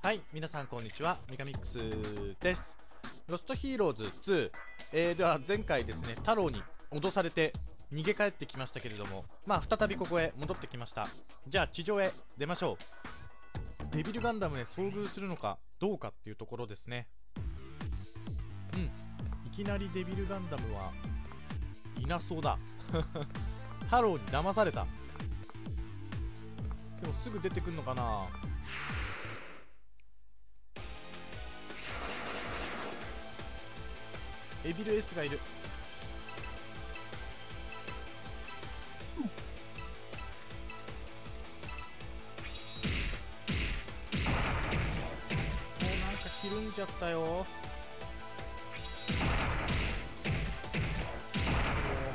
はい、皆さんこんにちは、ミカミックスです。ロストヒーローズ2、えー、では前回ですね、太郎に脅されて逃げ帰ってきましたけれども、まあ再びここへ戻ってきました。じゃあ地上へ出ましょう。デビルガンダムで遭遇するのかどうかっていうところですね。うん、いきなりデビルガンダムはいなそうだ。太郎に騙された。でもすぐ出てくんのかな？エビル S がいる。もうなんかひるんじゃったよ。もう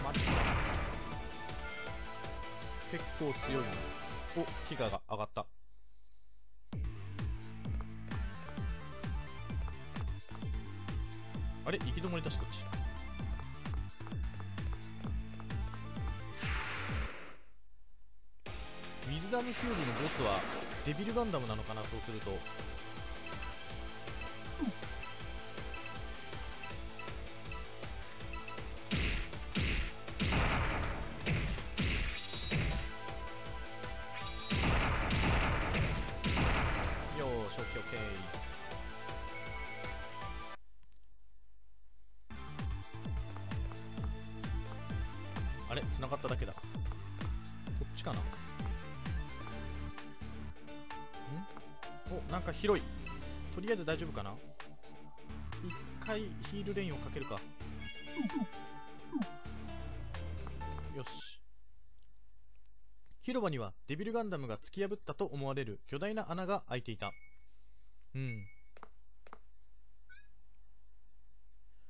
マジか。結構強いお飢餓が上がった。ガンダムなのかなそうすると。広い。とりあえず大丈夫かな？一回ヒールレインをかけるか。よし。広場にはデビルガンダムが突き破ったと思われる巨大な穴が開いていた。うん。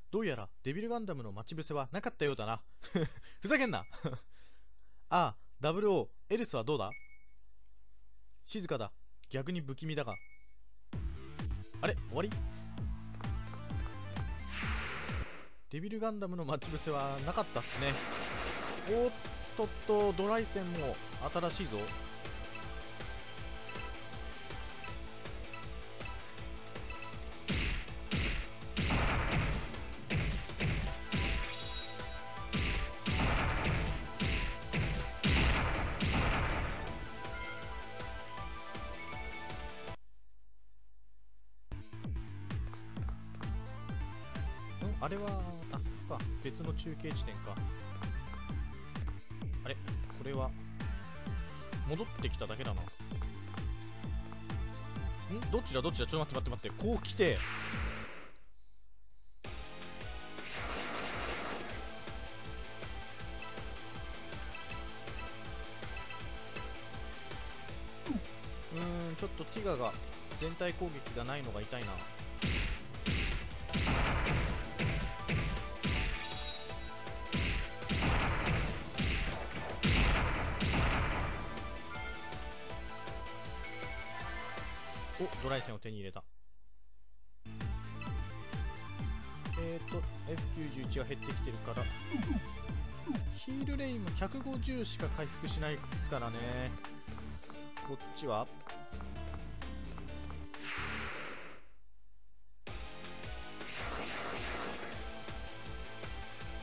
どうやらデビルガンダムの待ち伏せはなかったようだな。ふざけんな。あ あ、ダブルオー、エルスはどうだ？静かだ。逆に不気味だが。あれ終わり？デビルガンダムの待ち伏せはなかったっすね。おっとっと、ドライセンも新しいぞ。あれは、あそこか。別の中継地点か。あれ？これは、戻ってきただけだな。ん？どっちだ？どっちだ？ちょっと待って待って待って。こう来て、うん、ちょっとティガが全体攻撃がないのが痛いな。ドライ線を手に入れた。えーと F91 が減ってきてるから。ヒールレインも150しか回復しないですからね。こっちは？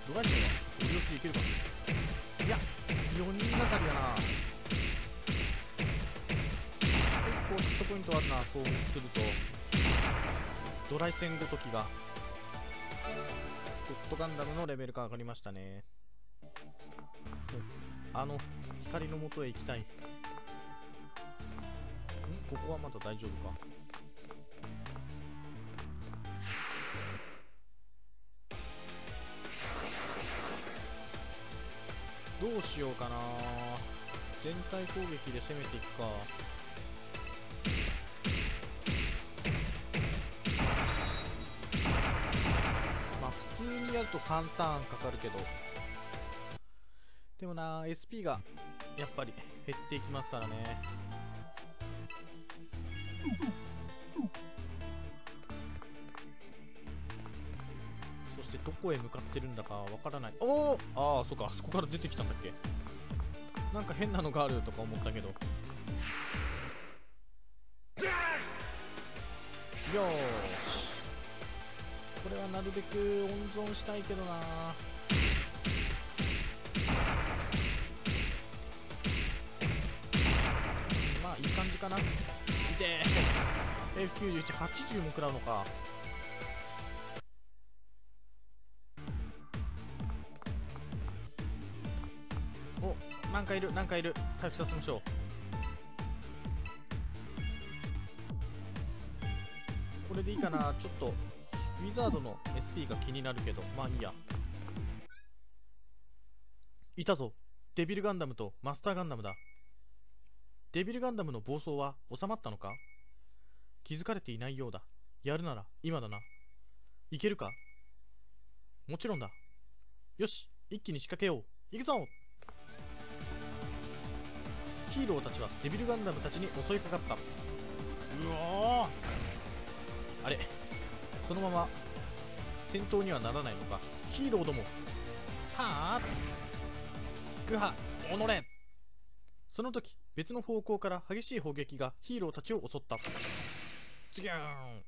ドライ線はご利用しいけるかいや4人がかりだな。ポイントあるなそうすると。ドライ戦ごときが。ゴッドガンダムのレベルが上がりましたね。あの光の元へ行きたい。ん？ここはまだ大丈夫か。どうしようかな。全体攻撃で攻めていくか。ると3ターンかかるけど。でもな SP がやっぱり減っていきますからね。そしてどこへ向かってるんだかわからない。おおああそうかあそこから出てきたんだっけ。なんか変なのがあるとか思ったけど。よし。これはなるべく温存したいけどな。まあいい感じかな。いて。F9180 も食らうのか。おなんかいるなんかいる。回復させましょう。これでいいかな。ちょっと。ウィザードの SP が気になるけどまあいいや。いたぞ。デビルガンダムとマスターガンダムだ。デビルガンダムの暴走は収まったのか？気づかれていないようだ。やるなら今だな。いけるか？もちろんだ。よし一気に仕掛けよう。行くぞ！ヒーローたちはデビルガンダムたちに襲いかかった。うおあれ？そのまま戦闘にはならないのか。ヒーローども。はあグハおのれその時別の方向から激しい砲撃がヒーローたちを襲った。ズギューン。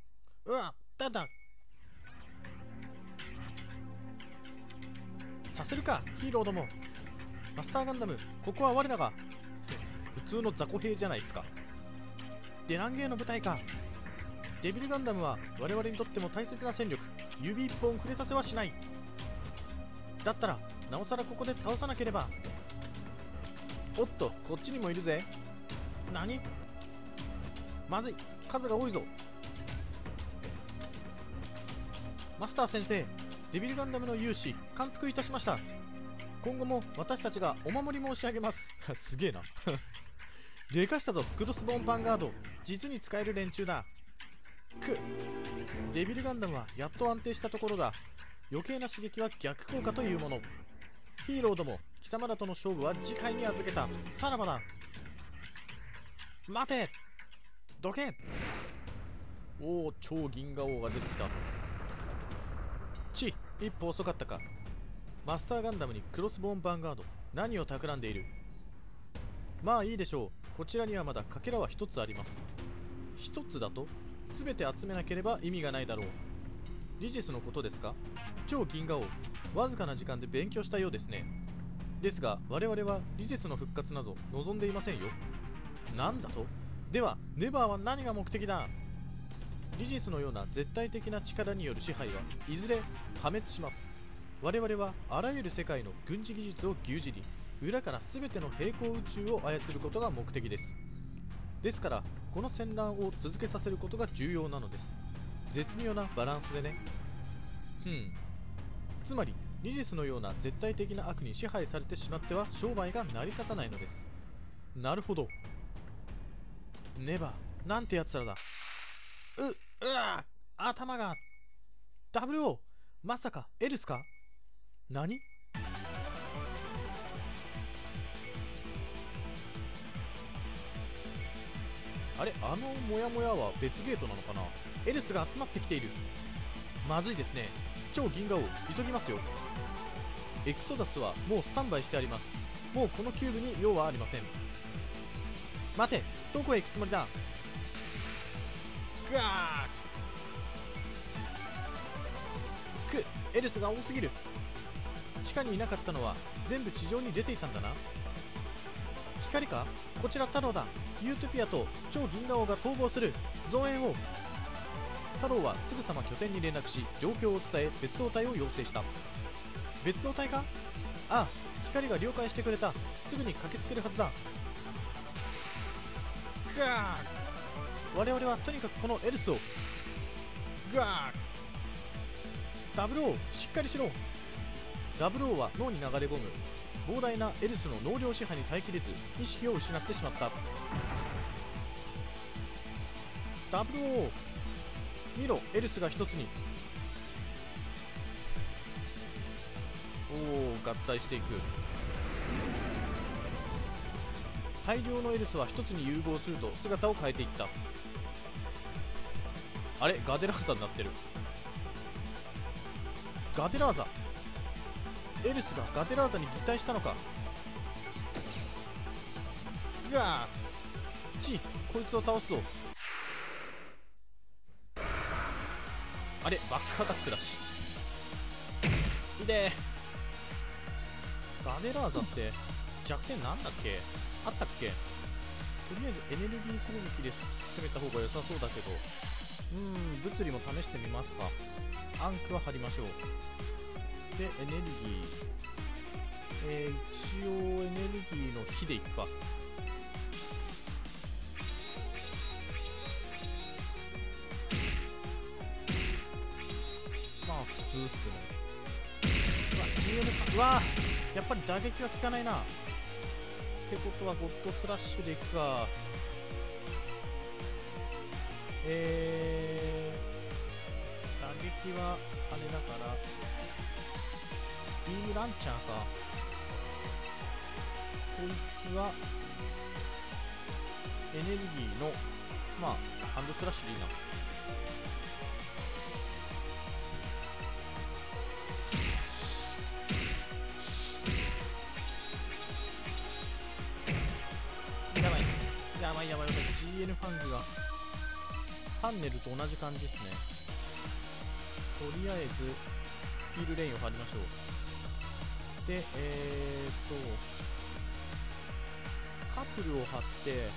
うわただ。させるかヒーローども。マスターガンダムここは我らが。普通の雑魚兵じゃないですか。デランゲーの舞台か。デビルガンダムは我々にとっても大切な戦力。指一本触れさせはしない。だったらなおさらここで倒さなければ。おっとこっちにもいるぜ。何？まずい。数が多いぞ。マスター先生デビルガンダムの勇姿感服いたしました。今後も私たちがお守り申し上げます。すげえな。でかしたぞ。クロスボーンヴァンガード。実に使える連中だ。くデビルガンダムはやっと安定したところだ。余計な刺激は逆効果というもの。ヒーローども貴様らとの勝負は次回に預けた。さらばだ。待て。どけおお超銀河王が出てきた。ち一歩遅かったか。マスターガンダムにクロスボーンヴァンガード。何を企んでいる。まあいいでしょう。こちらにはまだかけらは一つあります。一つだと全て集めなければ意味がないだろう。リジスのことですか？超銀河王。わずかな時間で勉強したようですね。ですが我々はリジスの復活など望んでいませんよ。なんだと？ではネバーは何が目的だ？リジスのような絶対的な力による支配はいずれ破滅します。我々はあらゆる世界の軍事技術を牛耳り裏から全ての平行宇宙を操ることが目的です。ですからこの戦乱を続けさせることが重要なのです。絶妙なバランスでね。ふん。つまりリジスのような絶対的な悪に支配されてしまっては商売が成り立たないのです。なるほど。ネバなんてやつらだ。う、うわ。頭が。WO まさかエルスか？何？あれあのモヤモヤは別ゲートなのかな？エルスが集まってきている。まずいですね。超銀河王急ぎますよ。エクソダスはもうスタンバイしてあります。もうこのキューブに用はありません。待てどこへ行くつもりだ？ぐわーくエルスが多すぎる。地下にいなかったのは全部地上に出ていたんだな。光か？こちら太郎だ。ユートピアと超銀河王が逃亡する増援を太郎はすぐさま拠点に連絡し状況を伝え別動隊を要請した。別動隊か？ああ光が了解してくれた。すぐに駆けつけるはずだ。ガー我々はとにかくこのエルスを。ガーダブルオーしっかりしろ。ダブルオーは脳に流れ込む。膨大なエルスの能量支配に耐えきれず意識を失ってしまった。ダブルオー見ろエルスが一つに。おお合体していく。大量のエルスは一つに融合すると姿を変えていった。あれガデラーザになってる。ガデラーザ。エルスがガデラーザに擬態したのか。うわチこいつを倒すぞ。あれバックアタックだし。いでガネラーザって弱点なんだっけ？あったっけ？とりあえずエネルギー攻撃で攻めた方が良さそうだけど。うん物理も試してみますか。アンクは貼りましょう。でエネルギー。えー、一応エネルギーの火でいくか。普通っすねうわ GM かうわやっぱり打撃は効かないな。ってことはゴッドスラッシュでいくか。えー、打撃はあれだから。ビームランチャーか。こいつはエネルギーのまあハンドスラッシュでいいな。いやばいやばい。GN ファングが。ハンネルと同じ感じですね。とりあえずヒールレインを張りましょう。でえー、っとカップルを張って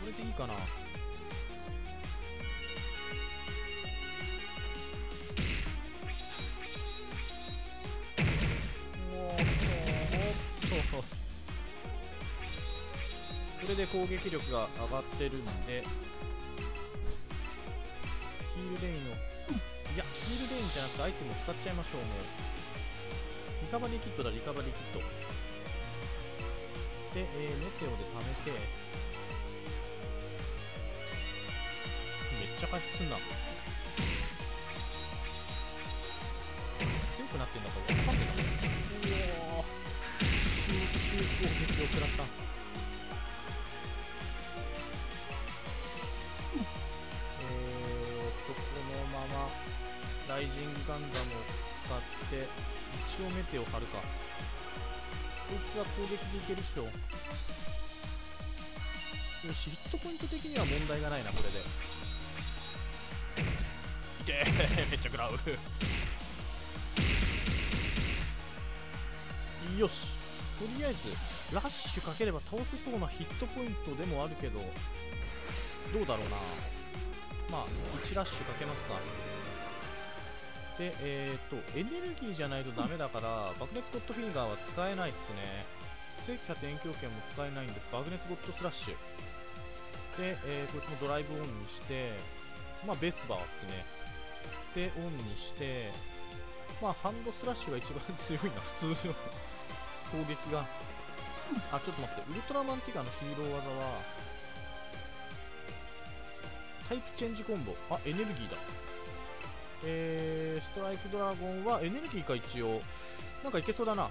これでいいかな。これで攻撃力が上がってるんで。ヒールレインを。いやヒールレインじゃなくてアイテムを使っちゃいましょうもうリカバリーキットだリカバリーキット。で、えー、メテオで貯めて。めっちゃ回復すんな。強くなってんだから分かんねえな。おお集中攻撃を食らった。ライジングガンダムを使って一応メテオ張るか。こいつは攻撃でいけるっしょ。よしヒットポイント的には問題がないなこれで。いてーめっちゃ食らう。よし。とりあえずラッシュかければ倒せそうなヒットポイントでもあるけどどうだろうな。まあ1ラッシュかけますかでえー、っとエネルギーじゃないとダメだから爆熱ゴッドフィンガーは使えないっすね。正規派天狂剣も使えないんで爆熱ゴッドスラッシュ。で、えー、こいつもドライブオンにしてまあベスバーっすね。でオンにしてまあハンドスラッシュが一番強いな普通の攻撃が。あちょっと待って。ウルトラマンティガのヒーロー技はタイプチェンジコンボ。あエネルギーだ。えー、ライクドラゴンはエネルギーか一応なんかいけそうだな。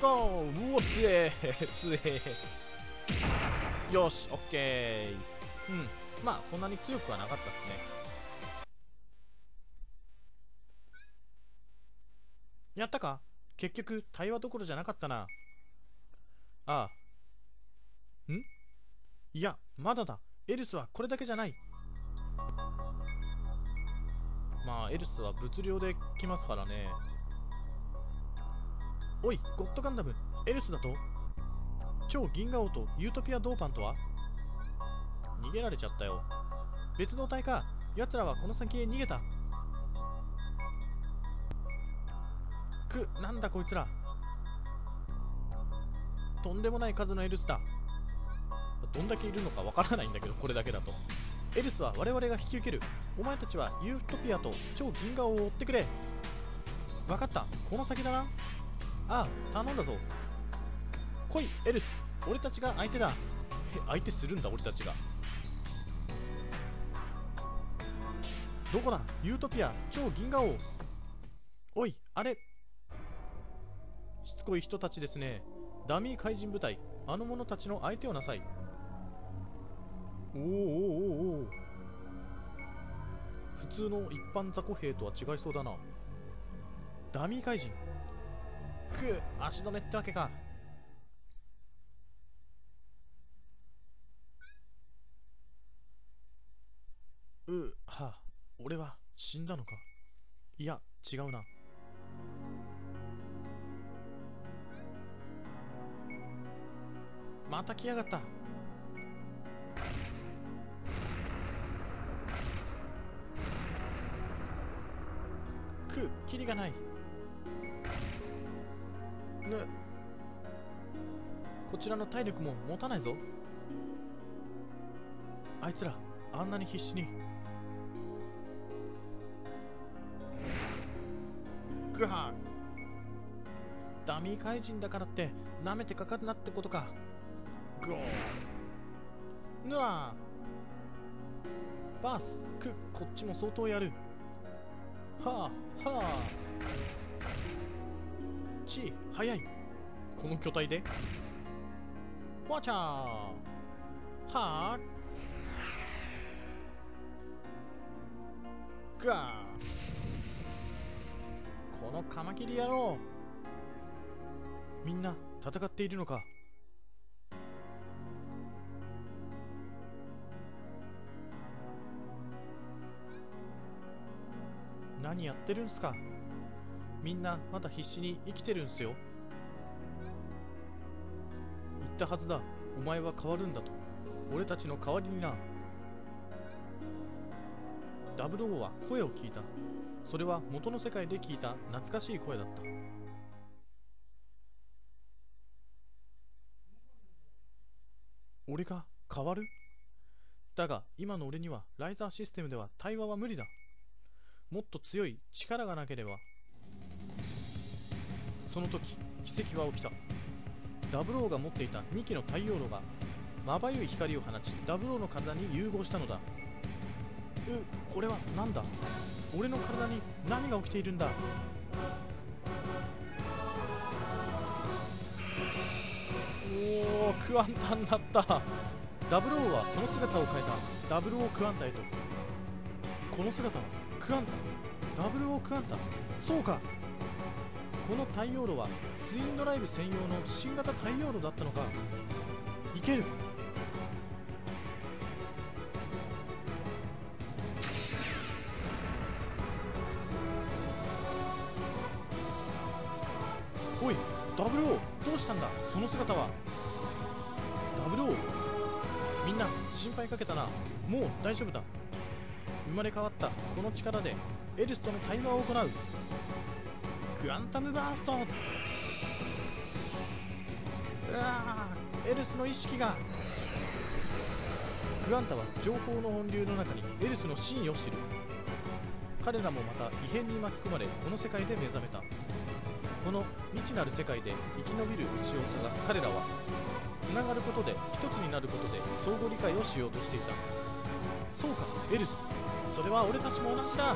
ゴーうお強え。強え。よしオッケー。うん。まあそんなに強くはなかったですね。やったか？結局対話どころじゃなかったな。ああ。ん？いやまだだ。エルスはこれだけじゃない。まあエルスは物量で来ますからね。おいゴッドガンダムエルスだと？超銀河王とユートピアドーパンとは？逃げられちゃったよ。別動隊か奴らはこの先へ逃げた。くなんだこいつら。とんでもない数のエルスだ。どんだけいるのかわからないんだけどこれだけだと。エルスは我々が引き受ける。お前たちはユートピアと超銀河を追ってくれ。分かった。この先だな。ああ頼んだぞ。来いエルス。俺たちが相手だ。え相手するんだ俺たちが。どこだ？ユートピア超銀河王。おいあれ。しつこい人たちですね。ダミー怪人部隊。あの者たちの相手をなさい。おおおおおお普通の一般雑魚兵とは違いそうだな。ダミー怪人。く足止めってわけか。うは俺は死んだのか。いや違うな。また来やがった。くキリがない。ぬこちらの体力も持たないぞ。あいつらあんなに必死に。グハン。ダミー怪人だからって舐めてかかるなってことか。ゴーぬわバースくこっちも相当やる。はあ。はあ。ち早い。この巨体で？わちゃー。はあ。ガー。このカマキリ野郎。みんな戦っているのか？何やってるんすか？みんなまだ必死に生きてるんすよ。言ったはずだ。お前は変わるんだと。俺たちの代わりにな。ダブルオーは声を聞いた。それは元の世界で聞いた。懐かしい声だった。俺が変わる？だが今の俺にはライザーシステムでは対話は無理だ。もっと強い力がなければその時奇跡は起きた。ダブルオーが持っていた2機の太陽炉がまばゆい光を放ちダブルオーの体に融合したのだ。うこれは何だ？俺の体に何が起きているんだ？おおクワンタになった。ダブルオーはその姿を変えた。ダブルオークワンタへと。この姿はクワンタダブルオークワンタそうか。この太陽炉はツインドライブ専用の新型太陽炉だったのか。いける。おいダブルオー。どうしたんだ？その姿は。ダブルオー。みんな心配かけたな。もう大丈夫だ。生まれ変わったこの力でエルスとの対話を行うクワンタムバースト。うわエルスの意識が。クワンタは情報の本流の中にエルスの真意を知る。彼らもまた異変に巻き込まれこの世界で目覚めた。この未知なる世界で生き延びる道を探す。彼らはつながることで一つになることで相互理解をしようとしていた。そうかエルス。それは俺たちも同じだ。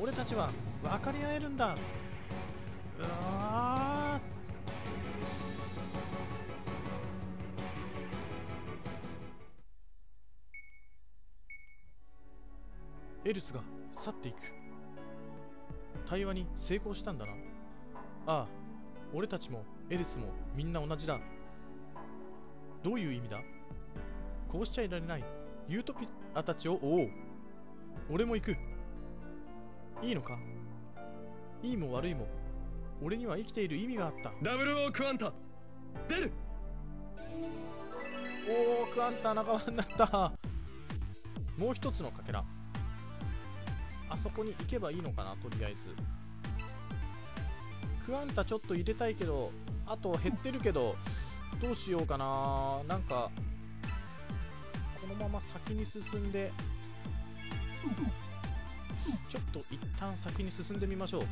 俺たちは分かり合えるんだ。うわエルスが去っていく。対話に成功したんだな。ああ俺たちもエルスもみんな同じだ。どういう意味だ？こうしちゃいられない。ユートピアたちを追おう。俺も行く。いいのか？いいも悪いも俺には生きている意味があった。ダブルオークワンタ。出る。おおクワンタ仲間になった。もう一つのかけら。あそこに行けばいいのかなとりあえず。クワンタちょっと入れたいけどあと減ってるけどどうしようかな。なんかこのまま先に進んでちょっと一旦先に進んでみましょう。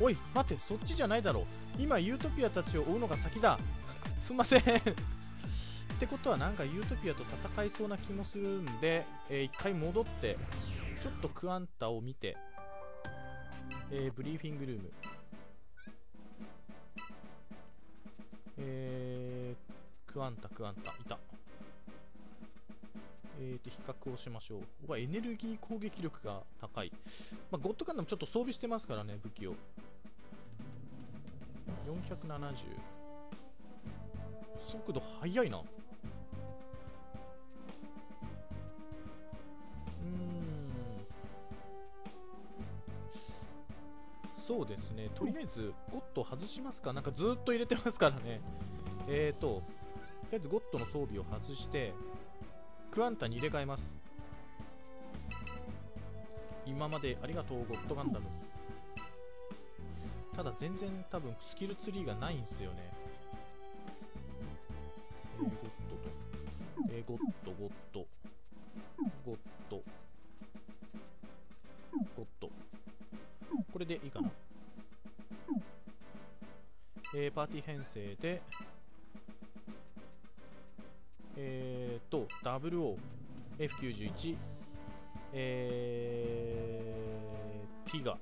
おい待ってそっちじゃないだろ今ユートピアたちを追うのが先だ。すんません。ってことはなんかユートピアと戦いそうな気もするんで、えー一回戻ってちょっとクワンタを見て、えーブリーフィングルーム。えー、クワンタクワンタいた。えー、と比較をしましょう。ここはエネルギー攻撃力が高い。まあ、ゴッドガンダムちょっと装備してますからね、武器を。470。速度速いな。そうですね、とりあえず、ゴッド外しますか、なんかずっと入れてますからね、えーと、とりあえずゴッドの装備を外して、クワンタに入れ替えます。今までありがとうゴッドガンダム。ただ全然多分スキルツリーがないんですよね。えー、ゴッドと。えー、ゴッドゴッド。ゴッド。ゴッド。これでいいかな。えー、パーティー編成でえーと WOF91 えー、ティガ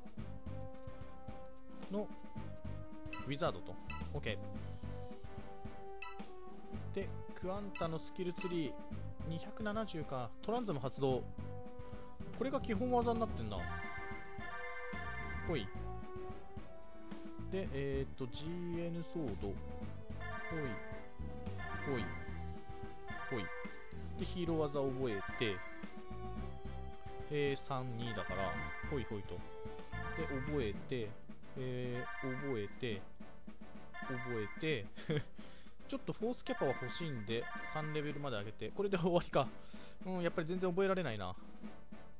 のウィザードと。OK でクワンタのスキルツリー270か。トランズも発動。これが基本技になってんな。ほい。でえっ、ー、と GN ソード。ほい。ほい。ほい。でヒーロー技覚えてえー、32だからほいほいと。で覚えてえー、覚えて覚えて ちょっとフォースキャパは欲しいんで3レベルまで上げてこれで終わりか。うんやっぱり全然覚えられないな。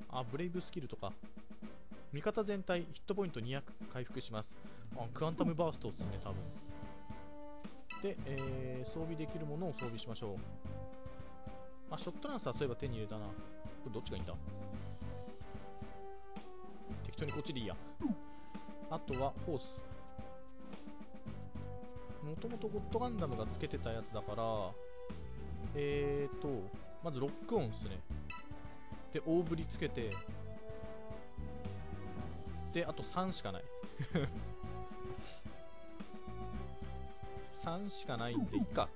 あブレイブスキルとか。味方全体ヒットポイント200回復します。あクアンタムバーストですね多分。で、えー、装備できるものを装備しましょう。あショットランスはそういえば手に入れたな。これどっちがいいんだ？適当にこっちでいいや。あとはホース。もともとゴッドガンダムがつけてたやつだからえーとまずロックオンですね。で大振りつけてであと3しかない。3しかないんでいいか。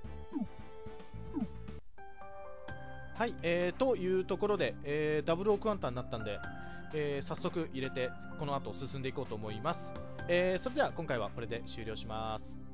はいえー、というところで、えー、ダブルオークワンターになったんで、えー、早速入れてこの後進んでいこうと思います、えー、それでは今回はこれで終了します。